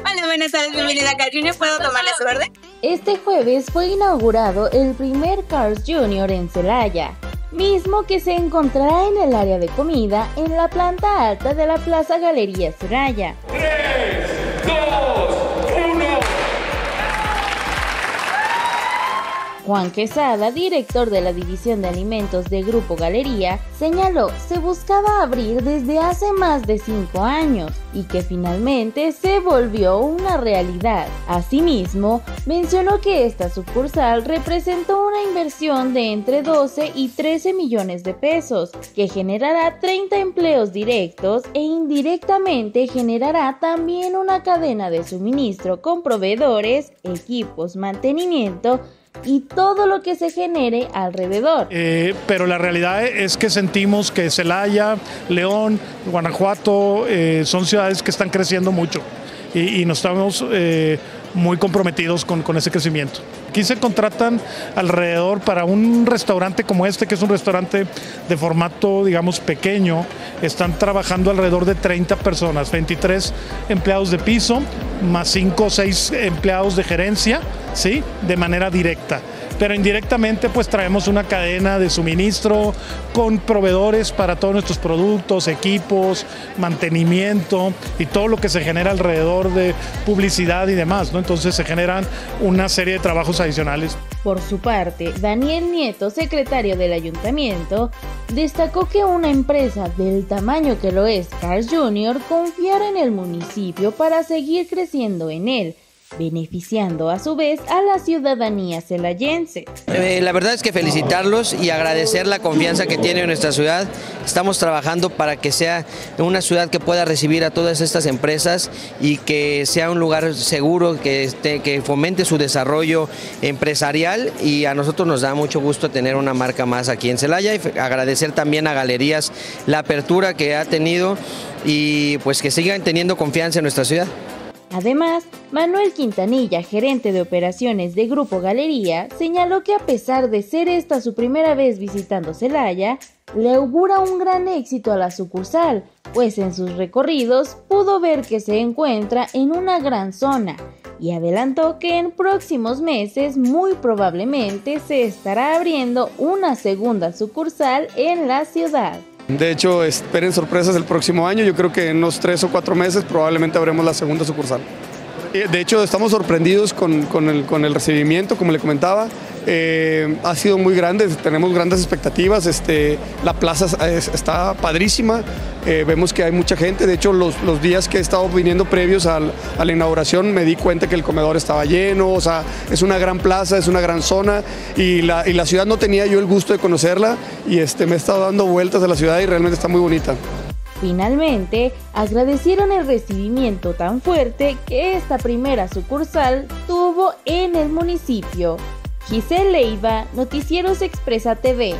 Hola, buenas tardes, bienvenida a Cars Junior. ¿Puedo tomarle su orden? Este jueves fue inaugurado el primer Cars Junior en Celaya, mismo que se encontrará en el área de comida en la planta alta de la Plaza Galería Celaya. Juan Quesada, director de la División de Alimentos de Grupo Galería, señaló se buscaba abrir desde hace más de cinco años y que finalmente se volvió una realidad. Asimismo, mencionó que esta sucursal representó una inversión de entre 12 y 13 millones de pesos, que generará 30 empleos directos e indirectamente generará también una cadena de suministro con proveedores, equipos, mantenimiento, y todo lo que se genere alrededor. Eh, pero la realidad es que sentimos que Celaya, León, Guanajuato eh, son ciudades que están creciendo mucho y, nos estamos eh, muy comprometidos con, con, ese crecimiento. Aquí se contratan alrededor para un restaurante como este, que es un restaurante de formato, digamos, pequeño, están trabajando alrededor de 30 personas, 23 empleados de piso, más 5 o 6 empleados de gerencia, ¿sí? De manera directa pero indirectamente pues traemos una cadena de suministro con proveedores para todos nuestros productos, equipos, mantenimiento y todo lo que se genera alrededor de publicidad y demás, ¿no? Entonces se generan una serie de trabajos adicionales. Por su parte, Daniel Nieto, secretario del ayuntamiento, destacó que una empresa del tamaño que lo es Cars Junior confiara en el municipio para seguir creciendo en él beneficiando a su vez a la ciudadanía celayense. Eh, la verdad es que felicitarlos y agradecer la confianza que tiene nuestra ciudad. Estamos trabajando para que sea una ciudad que pueda recibir a todas estas empresas y que sea un lugar seguro, que, que fomente su desarrollo empresarial y a nosotros nos da mucho gusto tener una marca más aquí en Celaya y agradecer también a Galerías la apertura que ha tenido y pues que sigan teniendo confianza en nuestra ciudad. Además, Manuel Quintanilla, gerente de operaciones de Grupo Galería, señaló que a pesar de ser esta su primera vez visitando Celaya, le augura un gran éxito a la sucursal, pues en sus recorridos pudo ver que se encuentra en una gran zona y adelantó que en próximos meses muy probablemente se estará abriendo una segunda sucursal en la ciudad. De hecho, esperen sorpresas el próximo año. Yo creo que en unos tres o cuatro meses probablemente abremos la segunda sucursal. Eh, de hecho, estamos sorprendidos con, el, con el recibimiento, como le comentaba. Eh, ha sido muy grande, tenemos grandes expectativas, este, la plaza está padrísima, eh, vemos que hay mucha gente, de hecho los, días que he estado viniendo previos a la inauguración me di cuenta que el comedor estaba lleno, o sea, es una gran plaza, es una gran zona y la, ciudad no tenía yo el gusto de conocerla y este, me he estado dando vueltas a la ciudad y realmente está muy bonita. Finalmente, agradecieron el recibimiento tan fuerte que esta primera sucursal tuvo en el municipio. Giselle Leiva, Noticieros Expresa TV.